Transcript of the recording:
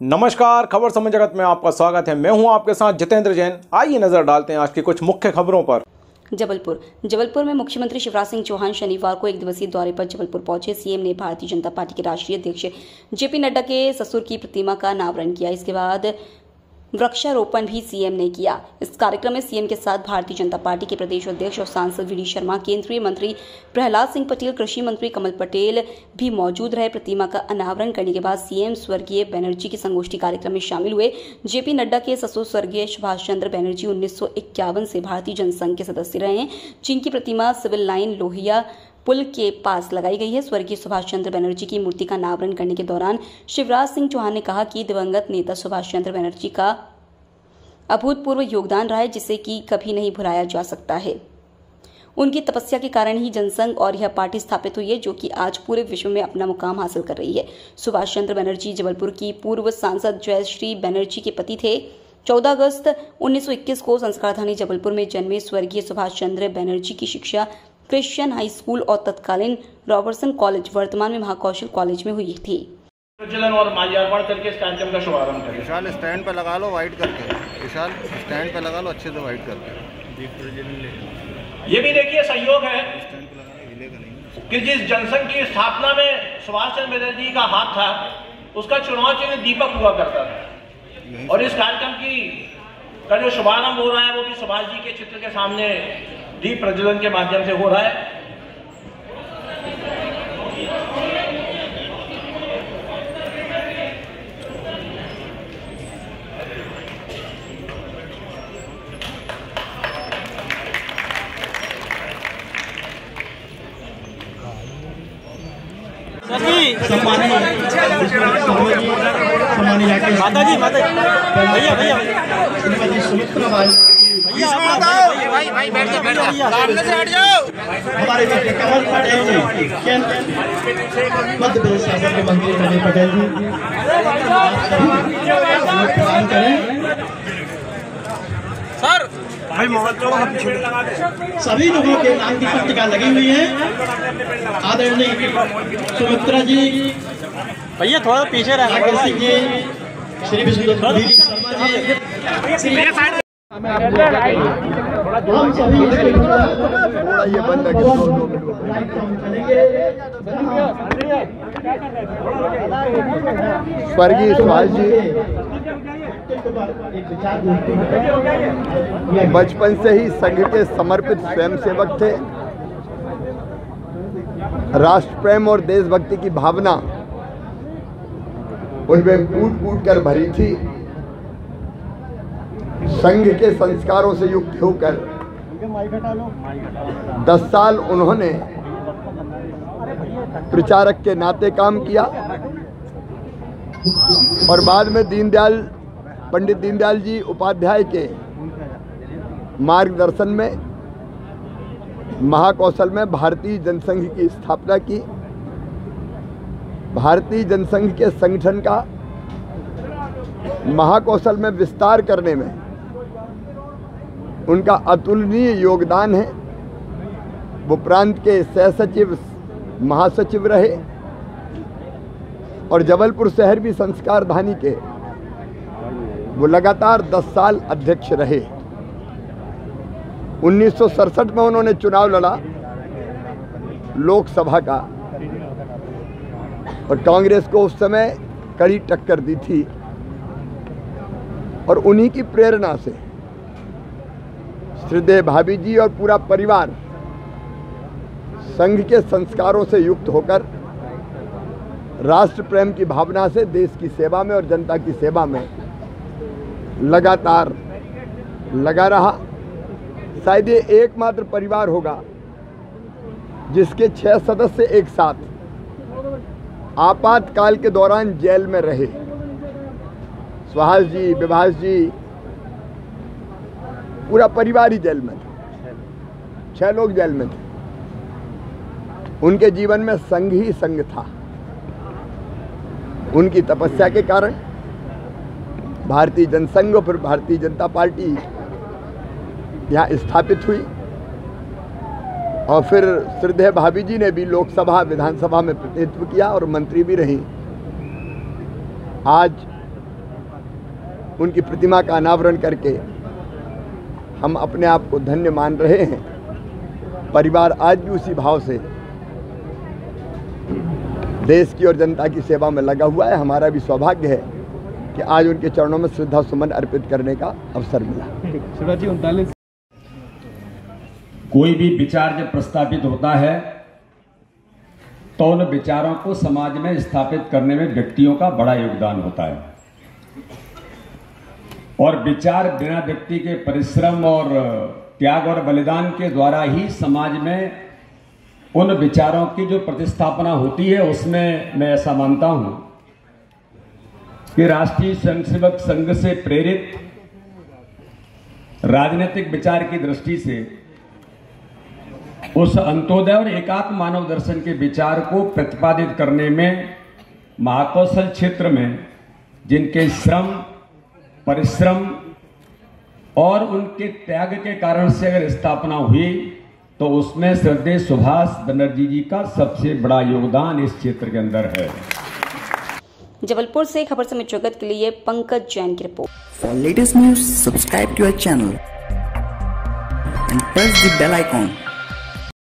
नमस्कार, खबर समय जगत में आपका स्वागत है। मैं हूँ आपके साथ जितेंद्र जैन। आइए नज़र डालते हैं आज की कुछ मुख्य खबरों पर। जबलपुर। जबलपुर में मुख्यमंत्री शिवराज सिंह चौहान शनिवार को एक दिवसीय दौरे पर जबलपुर पहुँचे। सीएम ने भारतीय जनता पार्टी के राष्ट्रीय अध्यक्ष जेपी नड्डा के ससुर की प्रतिमा का अनावरण किया। इसके बाद वृक्षारोपण भी सीएम ने किया। इस कार्यक्रम में सीएम के साथ भारतीय जनता पार्टी के प्रदेश अध्यक्ष और सांसद वीडी शर्मा, केंद्रीय मंत्री प्रहलाद सिंह पटेल, कृषि मंत्री कमल पटेल भी मौजूद रहे। प्रतिमा का अनावरण करने के बाद सीएम स्वर्गीय बनर्जी के संगोष्ठी कार्यक्रम में शामिल हुए। जेपी नड्डा के ससुर स्वर्गीय सुभाष चंद्र बनर्जी उन्नीस सौ भारतीय जनसंघ के सदस्य रहे जिनकी प्रतिमा सिविल लाइन लोहिया पुल के पास लगाई गई है। स्वर्गीय सुभाष चंद्र बनर्जी की मूर्ति का अनावरण करने के दौरान शिवराज सिंह चौहान ने कहा कि दिवंगत नेता सुभाष चंद्र बनर्जी का अभूतपूर्व योगदान रहा है, जिसे कि कभी नहीं भुलाया जा सकता है। उनकी तपस्या के कारण ही जनसंघ और यह पार्टी स्थापित हुई है, जो कि आज पूरे विश्व में अपना मुकाम हासिल कर रही है। सुभाष चंद्र बनर्जी जबलपुर की पूर्व सांसद जयश्री बनर्जी के पति थे। 14 अगस्त 1921 को संस्कारधानी जबलपुर में जन्मे स्वर्गीय सुभाष चंद्र बनर्जी की शिक्षा क्रिश्चियन हाई स्कूल और तत्कालीन रॉबर्सन कॉलेज वर्तमान में महाकौशल कॉलेज में हुई थी। और माल्यार्पण करके इस कार्यक्रम का शुभारंभ करें। विशाल स्टैंड पे लगा लो वाइट करके। विशाल स्टैंड पे लगा लो अच्छे से वाइट करके। ये भी देखिए सहयोग है कि जिस जनसंघ की स्थापना में सुभाष चंद्र बनर्जी का हाथ था उसका चुनाव चिन्ह दीपक हुआ करता था। और इस कार्यक्रम की का जो शुभारंभ हो रहा है वो भी सुभाष जी के चित्र के सामने दीप प्रज्वलन के माध्यम से हो रहा है। माता जी माता जी भैया भैया। श्रीमती सुमित्रा बाई भैया भाई भाई बैठ जाओ बैठ जाओ सामने से हट जाओ। हमारे कमल पटेल जी। मध्य प्रदेश शासन के मंत्री कमल पटेल जी। सर। भाई सभी लोगों के नाम की पट्टिका लगी हुई है। आदरणीय सुमित्रा जी। भैया थोड़ा पीछे रह श्री विष्णु शर्मा जी। श्री हम सभी ये बंद स्वर्गीय सुभाष जी, बचपन से ही संघ के समर्पित स्वयंसेवक थे। राष्ट्र प्रेम और देशभक्ति की भावना उनमें कूट कूट कर भरी थी। संघ के संस्कारों से युक्त होकर दस साल उन्होंने प्रचारक के नाते काम किया और बाद में दीनदयाल, पंडित दीनदयाल जी उपाध्याय के मार्गदर्शन में, महाकौशल में भारतीय जनसंघ की स्थापना की। भारतीय जनसंघ के संगठन का महाकौशल में विस्तार करने में उनका अतुलनीय योगदान है। वो प्रांत के सह सचिव महासचिव रहे और जबलपुर शहर भी संस्कार धानी के वो लगातार 10 साल अध्यक्ष रहे। उन्नीस सौ सड़सठ में उन्होंने चुनाव लड़ा लोकसभा का और कांग्रेस को उस समय कड़ी टक्कर दी थी और उन्हीं की प्रेरणा से श्रीदेव भाभी जी और पूरा परिवार संघ के संस्कारों से युक्त होकर राष्ट्र प्रेम की भावना से देश की सेवा में और जनता की सेवा में लगातार लगा रहा। शायद ये एकमात्र परिवार होगा जिसके छह सदस्य एक साथ आपातकाल के दौरान जेल में रहे। सुहास जी, विभाष जी पूरा परिवार ही जेल में था। छह लोग जेल में थे। उनके जीवन में संघ ही संघ था। उनकी तपस्या के कारण भारतीय जनसंघ और फिर भारतीय जनता पार्टी यहाँ स्थापित हुई। और फिर श्रद्धेय भाभी जी ने भी लोकसभा, विधानसभा में प्रतिनिधित्व किया और मंत्री भी रही। आज उनकी प्रतिमा का अनावरण करके हम अपने आप को धन्य मान रहे हैं। परिवार आज भी उसी भाव से देश की और जनता की सेवा में लगा हुआ है। हमारा भी सौभाग्य है कि आज उनके चरणों में श्रद्धा सुमन अर्पित करने का अवसर मिला। कोई भी विचार जब प्रस्तावित होता है तो उन विचारों को समाज में स्थापित करने में व्यक्तियों का बड़ा योगदान होता है। और विचार बिना व्यक्ति के परिश्रम और त्याग और बलिदान के द्वारा ही समाज में उन विचारों की जो प्रतिस्थापना होती है, उसमें मैं ऐसा मानता हूँ कि राष्ट्रीय स्वयंसेवक संघ से प्रेरित राजनीतिक विचार की दृष्टि से उस अंत्योदय और एकात्म मानव दर्शन के विचार को प्रतिपादित करने में महाकौशल क्षेत्र में जिनके श्रम परिश्रम और उनके त्याग के कारण से अगर स्थापना हुई तो उसमें श्रद्धे सुभाष बनर्जी जी का सबसे बड़ा योगदान इस क्षेत्र के अंदर है। जबलपुर से खबर समित जगत के लिए पंकज जैन की report. For latest news, subscribe to our channel and press the bell icon.